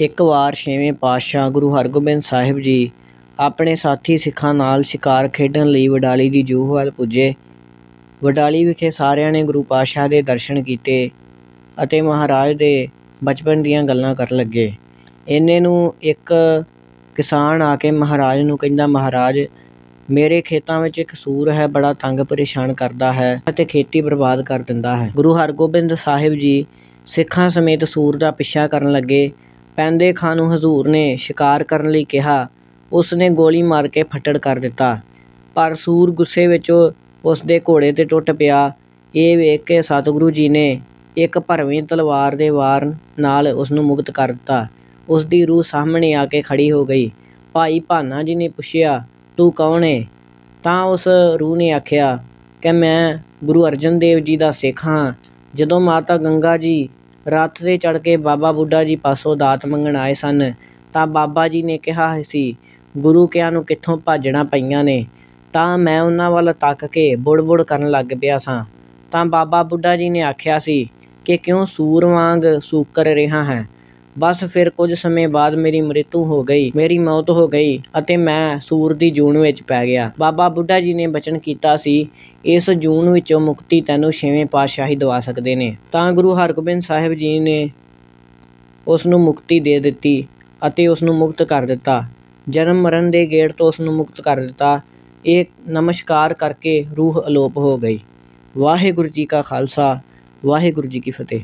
ਇੱਕ ਵਾਰ ਛੇਵੇਂ ਪਾਤਸ਼ਾਹ ਗੁਰੂ ਹਰਗੋਬਿੰਦ ਸਾਹਿਬ ਜੀ ਆਪਣੇ ਸਾਥੀ ਸਿੱਖਾਂ ਨਾਲ ਸ਼ਿਕਾਰ ਖੇਡਣ ਲਈ ਵਡਾਲੀ ਦੀ ਜੂਹ ਵੱਲ ਪੁੱਜੇ। ਵਡਾਲੀ ਵਿਖੇ ਸਾਰਿਆਂ ਨੇ ਗੁਰੂ ਪਾਤਸ਼ਾਹ ਦੇ ਦਰਸ਼ਨ ਕੀਤੇ ਅਤੇ ਮਹਾਰਾਜ ਦੇ ਬਚਪਨ ਦੀਆਂ ਗੱਲਾਂ ਕਰਨ ਲੱਗੇ। ਇੰਨੇ ਨੂੰ ਇੱਕ ਕਿਸਾਨ ਆ ਕੇ ਮਹਾਰਾਜ ਨੂੰ ਕਹਿੰਦਾ, ਮਹਾਰਾਜ, ਮੇਰੇ ਖੇਤਾਂ ਵਿੱਚ ਇੱਕ ਸੂਰ ਹੈ, ਬੜਾ ਤੰਗ ਪਰੇਸ਼ਾਨ ਕਰਦਾ ਹੈ ਅਤੇ ਖੇਤੀ ਬਰਬਾਦ ਕਰ ਦਿੰਦਾ ਹੈ। ਗੁਰੂ ਹਰਗੋਬਿੰਦ ਸਾਹਿਬ ਜੀ ਸਿੱਖਾਂ ਸਮੇਤ ਸੂਰ ਦਾ ਪਿੱਛਾ ਕਰਨ ਲੱਗੇ। ਪੈਂਦੇ ਖਾਂ ਨੂੰ ਹਜ਼ੂਰ ਨੇ ਸ਼ਿਕਾਰ ਕਰਨ ਲਈ ਕਿਹਾ। ਉਸ ਨੇ ਗੋਲੀ ਮਾਰ ਕੇ ਫੱਟੜ ਕਰ ਦਿੱਤਾ, ਪਰ ਸੂਰ ਗੁੱਸੇ ਵਿੱਚ ਉਸ ਦੇ ਘੋੜੇ 'ਤੇ ਟੁੱਟ ਪਿਆ। ਇਹ ਵੇਖ ਕੇ ਸਤਿਗੁਰੂ ਜੀ ਨੇ ਇੱਕ ਭਰਵੀਂ ਤਲਵਾਰ ਦੇ ਵਾਰ ਨਾਲ ਉਸਨੂੰ ਮੁਕਤ ਕਰ ਦਿੱਤਾ। ਉਸ ਦੀ ਰੂਹ ਸਾਹਮਣੇ ਆ ਕੇ ਖੜ੍ਹੀ ਹੋ ਗਈ। ਭਾਈ ਭਾਨਾ ਜੀ ਨੇ ਪੁੱਛਿਆ, ਤੂੰ ਕੌਣ ਏ ਤਾਂ ਉਸ ਰੂਹ ਨੇ ਆਖਿਆ ਕਿ ਮੈਂ ਗੁਰੂ ਅਰਜਨ ਦੇਵ ਜੀ ਦਾ ਸਿੱਖ ਹਾਂ। ਜਦੋਂ ਮਾਤਾ ਗੰਗਾ ਜੀ ਰੱਥ 'ਤੇ ਚੜ੍ਹ ਕੇ ਬਾਬਾ ਬੁੱਢਾ ਜੀ ਪਾਸੋਂ ਦਾਤ ਮੰਗਣ ਆਏ ਸਨ, ਤਾਂ ਬਾਬਾ ਜੀ ਨੇ ਕਿਹਾ ਸੀ, ਗੁਰੂ ਕਿਆਂ ਨੂੰ ਕਿੱਥੋਂ ਭਾਜੜਾਂ ਪਈਆਂ ਨੇ। ਤਾਂ ਮੈਂ ਉਹਨਾਂ ਵੱਲ ਤੱਕ ਕੇ ਬੁੜ-ਬੁੜ ਕਰਨ ਲੱਗ ਪਿਆ ਸਾਂ। ਤਾਂ ਬਾਬਾ ਬੁੱਢਾ ਜੀ ਨੇ ਆਖਿਆ ਸੀ ਕਿ ਕਿਉਂ ਸੂਰ ਵਾਂਗ ਸੂਕਰ ਰਿਹਾ ਹੈਂ। ਬਸ ਫਿਰ ਕੁਝ ਸਮੇਂ ਬਾਅਦ ਮੇਰੀ ਮ੍ਰਿਤੂ ਹੋ ਗਈ, ਮੇਰੀ ਮੌਤ ਹੋ ਗਈ ਅਤੇ ਮੈਂ ਸੂਰ ਦੀ ਜੂਨ ਵਿੱਚ ਪੈ ਗਿਆ। ਬਾਬਾ ਬੁੱਢਾ ਜੀ ਨੇ ਬਚਨ ਕੀਤਾ ਸੀ, ਇਸ ਜੂਨ ਵਿੱਚੋਂ ਮੁਕਤੀ ਤੈਨੂੰ ਛੇਵੇਂ ਪਾਤਸ਼ਾਹੀ ਦਵਾ ਸਕਦੇ ਨੇ। ਤਾਂ ਗੁਰੂ ਹਰਗੋਬਿੰਦ ਸਾਹਿਬ ਜੀ ਨੇ ਉਸ ਨੂੰ ਮੁਕਤੀ ਦੇ ਦਿੱਤੀ ਅਤੇ ਉਸ ਨੂੰ ਮੁਕਤ ਕਰ ਦਿੱਤਾ। ਜਨਮ ਮਰਨ ਦੇ ਗੇੜ ਤੋਂ ਉਸ ਨੂੰ ਮੁਕਤ ਕਰ ਦਿੱਤਾ। ਇਹ ਨਮਸਕਾਰ ਕਰਕੇ ਰੂਹ ਅਲੋਪ ਹੋ ਗਈ। ਵਾਹਿਗੁਰੂ ਜੀ ਕਾ ਖਾਲਸਾ ਵਾਹਿਗੁਰੂ ਜੀ ਕੀ ਫਤਿਹ।